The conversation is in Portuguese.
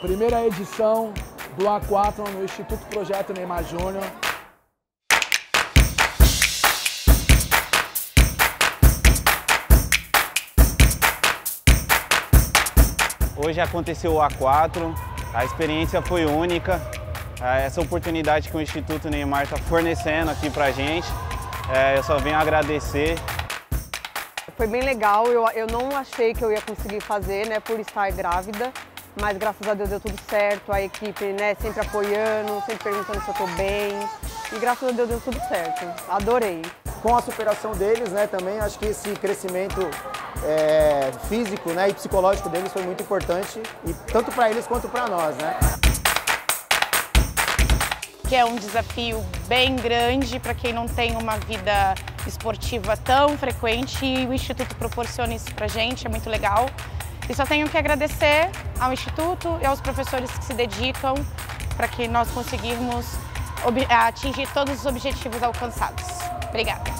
Primeira edição do A4 no Instituto Projeto Neymar Júnior. Hoje aconteceu o A4, a experiência foi única. É, essa oportunidade que o Instituto Neymar está fornecendo aqui pra gente, é, eu só venho agradecer. Foi bem legal, eu, eu não achei que eu ia conseguir fazer, né, por estar grávida, mas graças a Deus deu tudo certo, a equipe, né, sempre apoiando, sempre perguntando se eu estou bem, e graças a Deus deu tudo certo, adorei. Com a superação deles, né, também acho que esse crescimento é, físico né, e psicológico deles foi muito importante, e tanto para eles quanto para nós. Né? Que é um desafio bem grande para quem não tem uma vida esportiva tão frequente e o Instituto proporciona isso para gente, é muito legal. E só tenho que agradecer ao Instituto e aos professores que se dedicam para que nós conseguirmos atingir todos os objetivos alcançados. Obrigada.